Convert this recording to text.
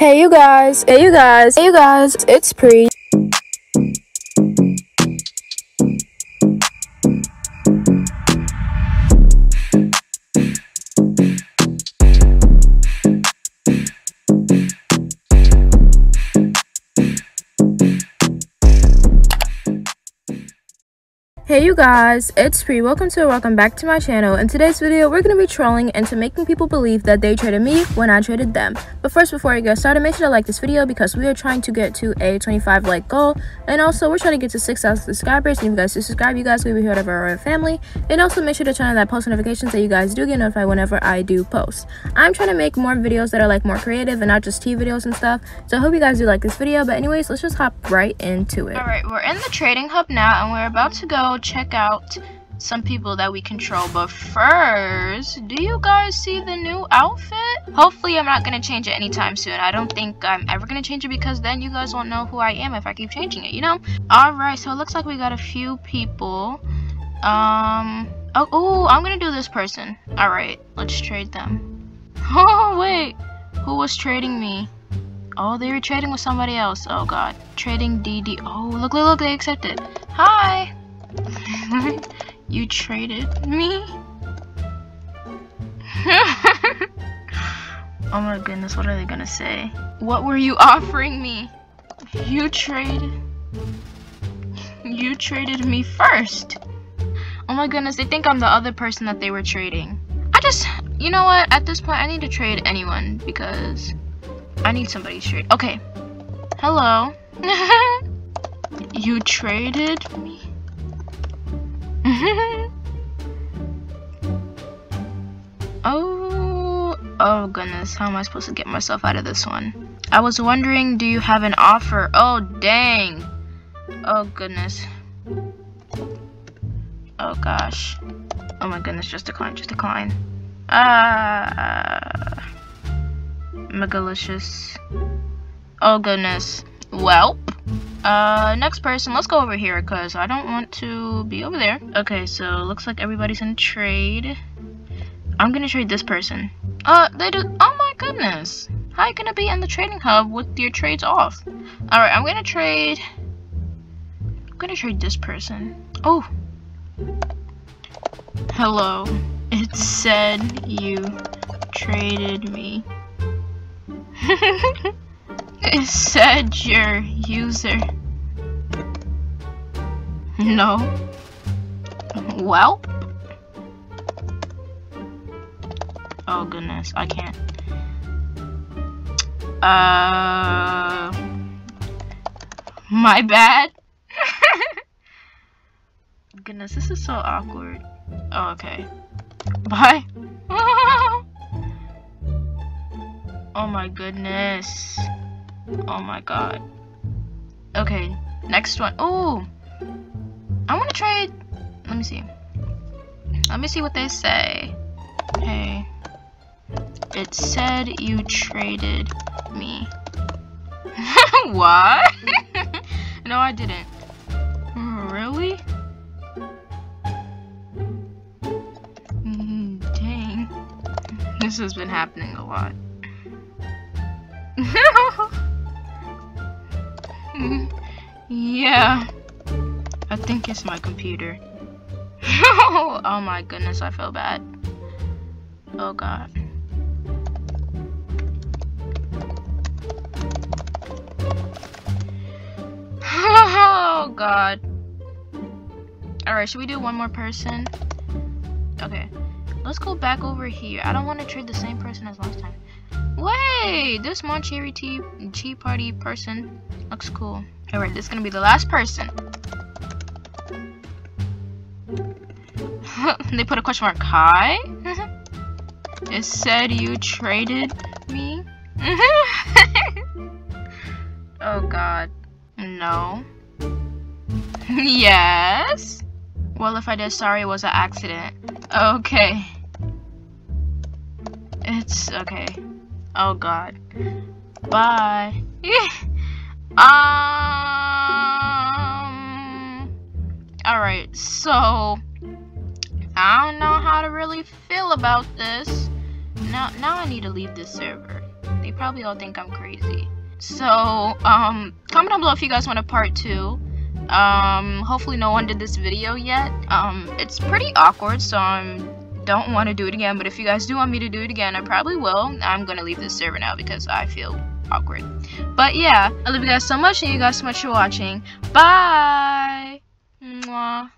Hey you guys, hey you guys, hey you guys, it's Prii. Hey you guys, it's Prii. Welcome to welcome back to my channel. In today's video, we're going to be trolling into making people believe that they traded me when I traded them. But first, before we get started, make sure to like this video because we are trying to get to a 25 like goal. And also, we're trying to get to 6,000 subscribers. And if you guys do subscribe, you guys will be part of our family. And also, make sure to turn on that post notifications so you guys do get notified whenever I do post. I'm trying to make more videos that are like more creative and not just tea videos and stuff. So I hope you guys do like this video. But anyways, let's just hop right into it. Alright, we're in the trading hub now and we're about to go check out some people that we control. But first, do you guys see the new outfit? Hopefully I'm not going to change it anytime soon. I don't think I'm ever going to change it because then you guys won't know who I am if I keep changing it, you know? Alright, so it looks like we got a few people. Um, oh, ooh, I'm going to do this person. Alright, let's trade them. Oh, wait. Who was trading me? Oh, they were trading with somebody else. Oh, God. Trading DD. Oh, look, look, look, they accepted. Hi. you traded me? oh my goodness, what are they gonna say? What were you offering me? You traded... You traded me first. Oh my goodness, they think I'm the other person that they were trading. I just... You know what? At this point, I need to trade anyone because I need somebody to trade. Okay. Hello. you traded me? oh, oh goodness, how am I supposed to get myself out of this one? I was wondering, do you have an offer? Oh, dang. Oh, goodness. Oh, gosh. Oh my goodness, just decline, just decline. Ah. Megalicious. Oh, goodness. Well. Uh, next person, let's go over here because I don't want to be over there. Okay, so looks like everybody's in trade. I'm gonna trade this person. Uh, they do. Oh my goodness. How you gonna be in the trading hub with your trades off? Alright, I'm gonna trade. I'm gonna trade this person. Oh. Hello. It said you traded me. It said your user. No. Well. Oh goodness, I can't. Uh. My bad. goodness, this is so awkward. Oh, okay. Bye. oh my goodness. Oh my god. Okay, next one. Oh, I want to try. Let me see. Let me see what they say. Hey, it said you traded me. what? no, I didn't. Really? Mm, dang. This has been happening a lot. yeah. I think it's my computer. oh my goodness, I feel bad. Oh god. oh god. Alright, should we do one more person? Okay. Let's go back over here. I don't want to trade the same person as last time. Wait, this Moncherry Tea, tea Party person looks cool. Alright, this is gonna be the last person. they put a question mark. Hi? it said you traded me? oh god. No. yes? Well, if I did, sorry, it was an accident. Okay. It's okay. Oh god. Bye. um. Alright, so. I don't know how to really feel about this. Now, now I need to leave this server. They probably all think I'm crazy. So, um, comment down below if you guys want a part two. Um, hopefully no one did this video yet. Um, it's pretty awkward, so I don't want to do it again. But if you guys do want me to do it again, I probably will. I'm gonna leave this server now because I feel awkward. But yeah, I love you guys so much, and you guys so much for watching. Bye! Mwah.